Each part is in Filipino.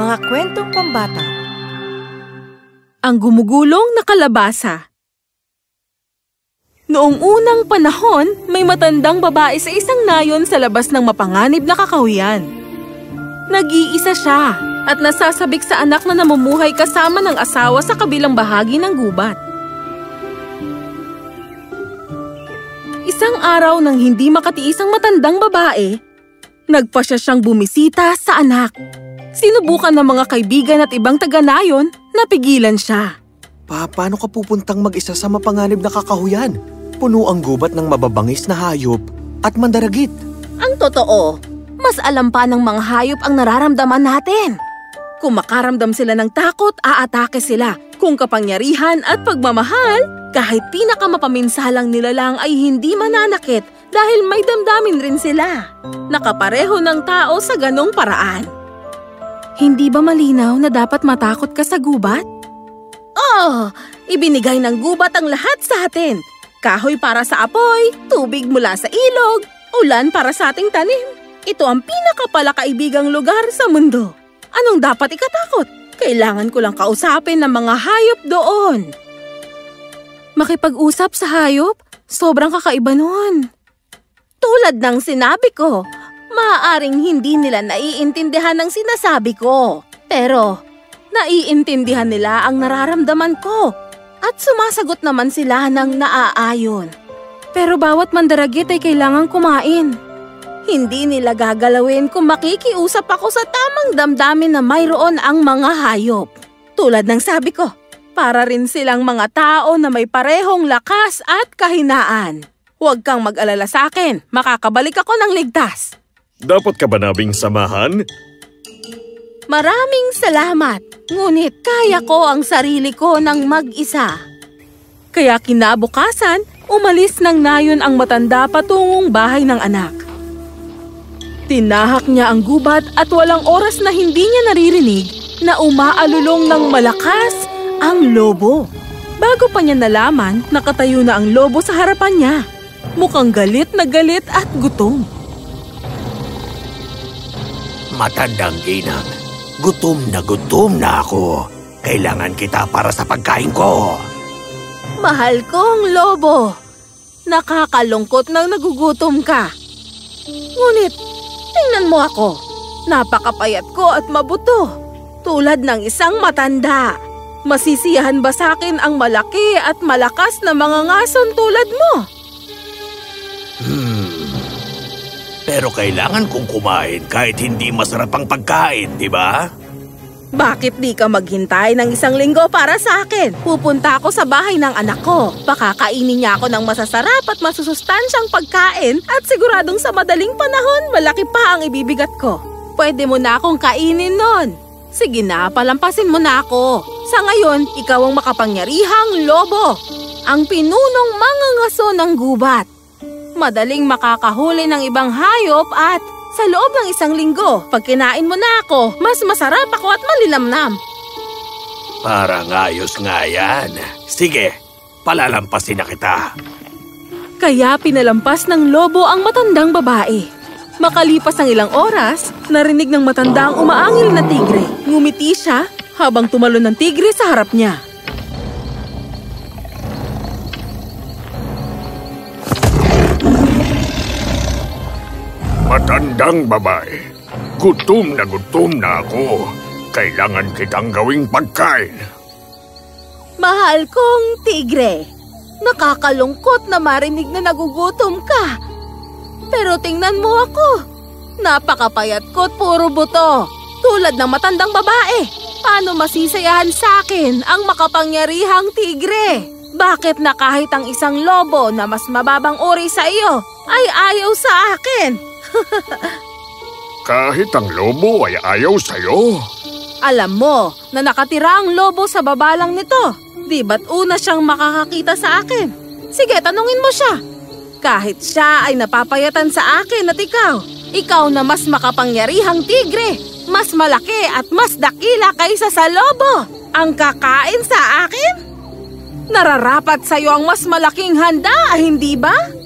Mga kwentong pambata. Ang gumugulong na kalabasa. Noong unang panahon, may matandang babae sa isang nayon sa labas ng mapanganib na kakahuyan. Nag-iisa siya at nasasabik sa anak na namumuhay kasama ng asawa sa kabilang bahagi ng gubat. Isang araw nang hindi makatiis ang matandang babae, nagpa siya siyang bumisita sa anak. Sinubukan ng mga kaibigan at ibang taga-nayon na pigilan siya. Pa, paano ka pupuntang mag-isa sa mapanganib na kakahuyan? Puno ang gubat ng mababangis na hayop at mandaragit. Ang totoo, mas alam pa ng mga hayop ang nararamdaman natin. Kung makaramdam sila ng takot, aatake sila. Kung kapangyarihan at pagmamahal, kahit pinakamapaminsalang nilalang ay hindi mananakit dahil may damdamin rin sila. Nakapareho ng tao sa ganong paraan. Hindi ba malinaw na dapat matakot ka sa gubat? Oh, ibinigay ng gubat ang lahat sa atin. Kahoy para sa apoy, tubig mula sa ilog, ulan para sa ating tanim. Ito ang pinakapalakaibigang lugar sa mundo. Anong dapat ikatakot? Kailangan ko lang kausapin ng mga hayop doon. Makipag-usap sa hayop? Sobrang kakaiba nun. Tulad ng sinabi ko, maaaring hindi nila naiintindihan ang sinasabi ko. Pero, naiintindihan nila ang nararamdaman ko. At sumasagot naman sila ng naaayon. Pero bawat mandaragit ay kailangang kumain. Hindi nila gagalawin kung makikiusap ako sa tamang damdamin na mayroon ang mga hayop. Tulad ng sabi ko, para rin silang mga tao na may parehong lakas at kahinaan. Huwag kang mag-alala sa akin, makakabalik ako ng ligtas. Dapat ka ba naming samahan? Maraming salamat, ngunit kaya ko ang sarili ko ng mag-isa. Kaya kinabukasan, umalis ng nayon ang matanda patungong bahay ng anak. Tinahak niya ang gubat at walang oras na hindi niya naririnig na umaalulong ng malakas ang lobo. Bago pa niya nalaman, nakatayo na ang lobo sa harapan niya. Mukhang galit na galit at gutom. Matandang ginang, gutom na gutom na ako. Kailangan kita para sa pagkain ko. Mahal kong lobo, nakakalungkot nang nagugutom ka. Ngunit, tingnan mo ako. Napakapayat ko at mabuto. Tulad ng isang matanda. Masisiyahan ba sa akin ang malaki at malakas na mga ngason tulad mo? Pero kailangan kong kumain kahit hindi masarap ang pagkain, di ba? Bakit di ka maghintay ng isang linggo para sa akin? Pupunta ako sa bahay ng anak ko. Pakakainin niya ako ng masasarap at masusustansyang pagkain at siguradong sa madaling panahon, malaki pa ang ibibigat ko. Pwede mo na akong kainin nun. Sige na, palampasin mo na ako. Sa ngayon, ikaw ang makapangyarihang lobo. Ang pinunong mangangaso ng gubat. Madaling makakahuli ng ibang hayop at sa loob ng isang linggo, pag kinain mo na ako, mas masarap ako at malinamnam. Parang ayos nga yan. Sige, palalampasin na kita. Kaya pinalampas ng lobo ang matandang babae. Makalipas ang ilang oras, narinig ng matanda ang umaangil na tigre. Ngumiti siya habang tumalon ng tigre sa harap niya. Matandang babae, gutom na gutom na ako. Kailangan kitang gawing pagkain. Mahal kong tigre, nakakalungkot na marinig na nagugutom ka. Pero tingnan mo ako, napakapayat ko at puro buto. Tulad ng matandang babae, paano masisayahan sa akin ang makapangyarihang tigre? Bakit na kahit ang isang lobo na mas mababang uri sa iyo ay ayaw sa akin? Kahit ang lobo ay ayaw sa'yo. Alam mo na nakatira ang lobo sa baba lang nito. Di ba't una siyang makakakita sa akin? Sige, tanungin mo siya. Kahit siya ay napapayatan sa akin at ikaw, ikaw na mas makapangyarihang tigre, mas malaki at mas dakila kaysa sa lobo, ang kakain sa akin? Nararapat sa'yo ang mas malaking handa, hindi ba?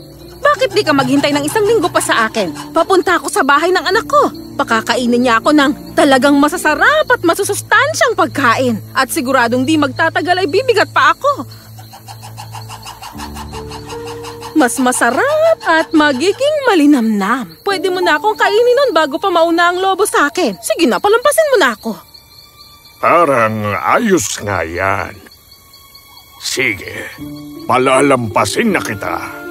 Bakit di ka maghintay ng isang linggo pa sa akin? Papunta ako sa bahay ng anak ko. Pakakainin niya ako ng talagang masasarap at masusustansyang pagkain. At siguradong di magtatagal ay bibigat pa ako. Mas masarap at magiging malinamnam. Pwede mo na akong kainin nun bago pa mauna ang lobo sa akin. Sige na, palampasin mo na ako. Parang ayos nga yan. Sige, palalampasin na kita.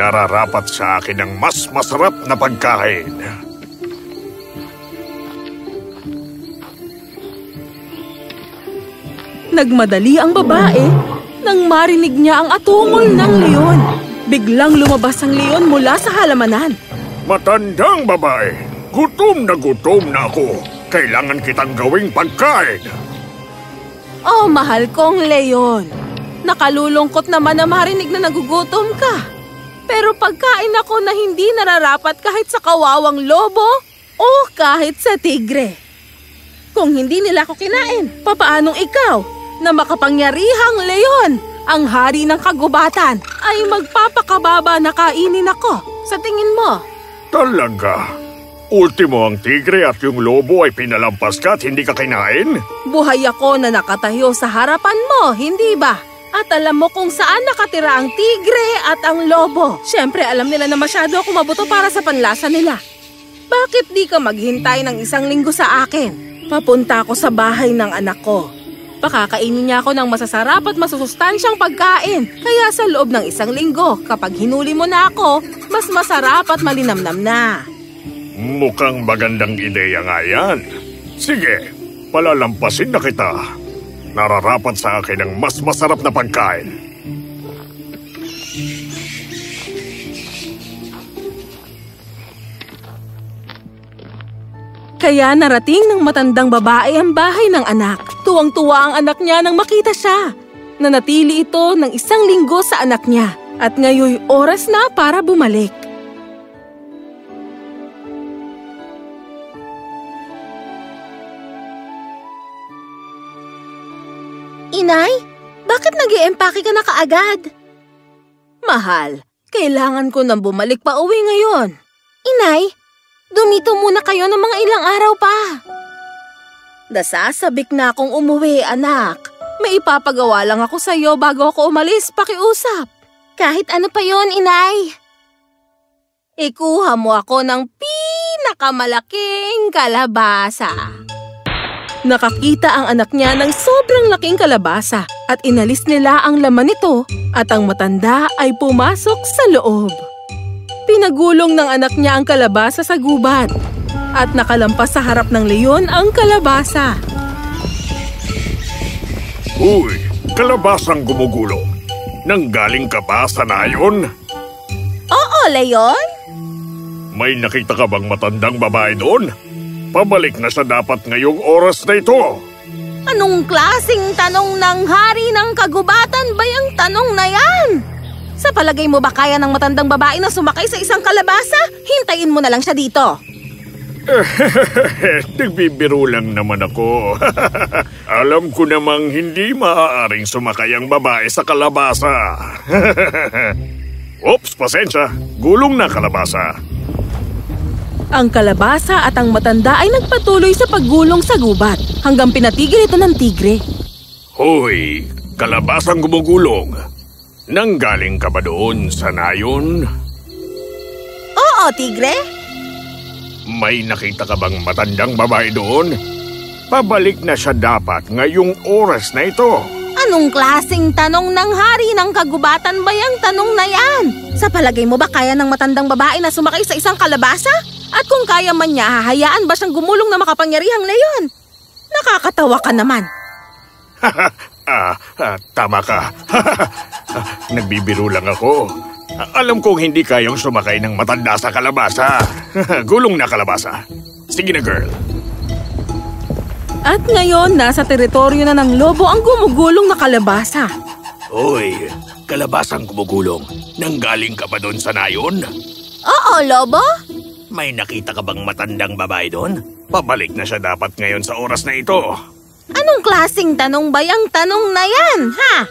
Nararapat sa akin ang mas masarap na pagkain. Nagmadali ang babae nang marinig niya ang atungol ng leon. Biglang lumabas ang leon mula sa halamanan. Matandang babae, gutom na gutom na ako. Kailangan kitang gawing pagkain. Oh, mahal kong leon. Nakalulungkot naman na marinig na nagugutom ka. Pero pagkain ako na hindi nararapat kahit sa kawawang lobo o kahit sa tigre. Kung hindi nila ako kinain, papaanong ikaw na makapangyarihang leon, ang hari ng kagubatan, ay magpapakababa na kainin ako? Sa tingin mo? Talaga? Ultimo ang tigre at yung lobo ay pinalampas ka at hindi ka kinain? Buhay ako na nakatayo sa harapan mo, hindi ba? At alam mo kung saan nakatira ang tigre at ang lobo. Siyempre alam nila na masyado ako mabuto para sa panlasa nila. Bakit di ka maghintay ng isang linggo sa akin? Papunta ako sa bahay ng anak ko. Pakakainin niya ako ng masasarap at masusustansyang pagkain. Kaya sa loob ng isang linggo, kapag hinuli mo na ako, mas masarap at malinamnam na. Mukhang magandang ideya nga yan. Sige, palalampasin na kita. Nararapat sa akin ang mas masarap na pagkain. Kaya narating ng matandang babae ang bahay ng anak. Tuwang-tuwa ang anak niya nang makita siya. Nanatili ito ng isang linggo sa anak niya at ngayon oras na para bumalik. Inay, bakit nag empake ka na kaagad? Mahal, kailangan ko nang bumalik pa uwi ngayon. Inay, Dumito muna kayo ng mga ilang araw pa. Nasasabik na akong umuwi, anak. May ipapagawa lang ako sa iyo bago ako umalis, pakiusap. Kahit ano pa yon, inay. Ikuha mo ako ng pinakamalaking kalabasa. Nakakita ang anak niya ng sobrang laking kalabasa at inalis nila ang laman nito at ang matanda ay pumasok sa loob. Pinagulong ng anak niya ang kalabasa sa gubat at nakalampas sa harap ng leon ang kalabasa. Uy, kalabasang gumugulong. Nanggaling ka ba sa nayon? Oo, leon? May nakita ka bang matandang babae doon? Pabalik na siya dapat ngayong oras na ito. Anong klasing tanong ng hari ng kagubatan ba yung tanong na yan? Sa palagay mo ba kaya ng matandang babae na sumakay sa isang kalabasa? Hintayin mo na lang siya dito. Nagbibiro lang naman ako. Alam ko namang hindi maaaring sumakay ang babae sa kalabasa. Oops, pasensya. Gulong na kalabasa. Ang kalabasa at ang matanda ay nagpatuloy sa paggulong sa gubat hanggang pinatigil ito ng tigre. Hoy, kalabasang gumugulong. Nanggaling ka ba doon sa nayon? Oo, tigre. May nakita ka bang matandang babae doon? Pabalik na siya dapat ngayong oras na ito. Anong klasing tanong ng hari ng kagubatan ba yung tanong na yan? Sa palagay mo ba kaya ng matandang babae na sumakay sa isang kalabasa? At kung kaya man niya, hahayaan ba siyang gumulong na makapangyarihang leyon? Nakakatawa ka naman. ah, ah, tama ka. Nagbibiro lang ako. Alam kong hindi kayang sumakay ng matanda sa kalabasa. Gulong na kalabasa. Sige na, girl. At ngayon, nasa teritoryo na ng lobo ang gumugulong na kalabasa. Hoy, kalabasang gumugulong. Nanggaling ka ba doon sa nayon? Oo, lobo? May nakita ka bang matandang babae doon? Pabalik na siya dapat ngayon sa oras na ito. Anong klasing tanong ba yung tanong na yan, ha?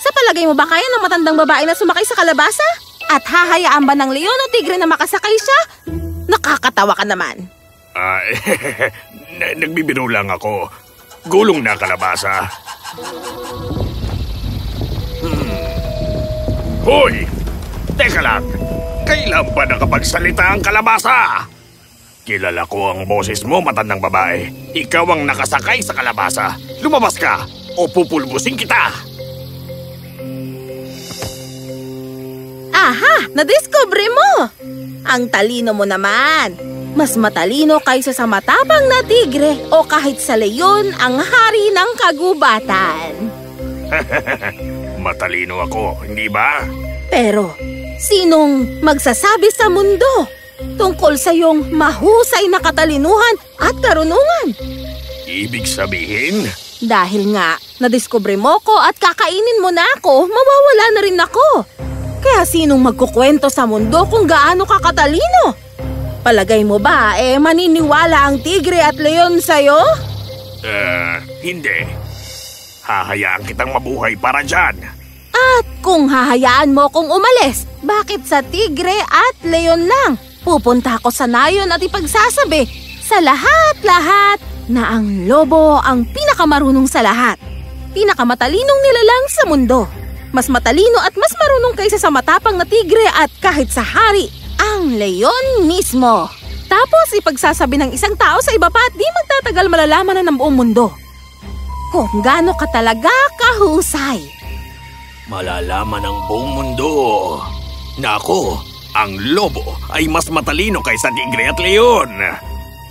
Sa palagay mo ba kaya ng matandang babae na sumakay sa kalabasa? At hahayaan ba ng leon o tigre na makasakay siya? Nakakatawa ka naman. Ah, na- nagbibiro lang ako. Gulong na kalabasa. Hmm. Hoy! Teka lang. Kailan ba nakapagsalita ang kalabasa? Kilala ko ang boses mo, matandang babae. Ikaw ang nakasakay sa kalabasa. Lumabas ka o pupulbusin kita. Aha! Nadiscover mo! Ang talino mo naman! Mas matalino kaysa sa matapang na tigre o kahit sa leyon ang hari ng kagubatan. Matalino ako, hindi ba? Pero, sinong magsasabi sa mundo tungkol sa iyong mahusay na katalinuhan at karunungan? Ibig sabihin, Dahil nga, nadiskubre mo ko at kakainin mo na ako, mawawala na rin ako. Kaya sinong magkukwento sa mundo kung gaano ka katalino? Palagay mo ba, eh maniniwala ang tigre at leon sa'yo? eh, hindi. Hahayaan kitang mabuhay para dyan. At kung hahayaan mo kong umalis, bakit sa tigre at leon lang? Pupunta ako sa nayon at ipagsasabi sa lahat-lahat na ang lobo ang pinakamarunong sa lahat. Pinakamatalinong nilalang sa mundo. Mas matalino at mas marunong kaysa sa matapang na tigre at kahit sa hari, ang leon mismo. Tapos ipagsasabi ng isang tao sa iba pa at di magtatagal malalaman na ng buong mundo. Kung gaano ka talaga kahusay. Malalaman ng buong mundo na ako, Ang lobo ay mas matalino kaysa tigre at leon.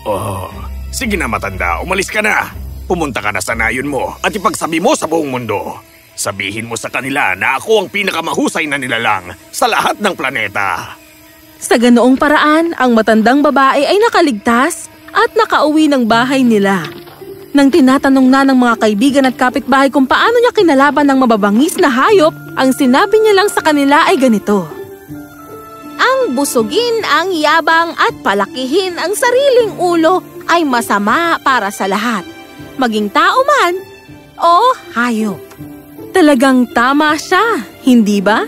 Oh, sige na matanda, umalis ka na. Pumunta ka na sa nayon mo at ipagsabi mo sa buong mundo. Sabihin mo sa kanila na ako ang pinakamahusay na nilalang sa lahat ng planeta. Sa ganoong paraan, ang matandang babae ay nakaligtas at nakauwi ng bahay nila. Nang tinatanong na ng mga kaibigan at kapitbahay kung paano niya kinalaban ng mababangis na hayop, ang sinabi niya lang sa kanila ay ganito. Ang busugin ang yabang at palakihin ang sariling ulo ay masama para sa lahat, maging tao man o hayop. Talagang tama siya, hindi ba?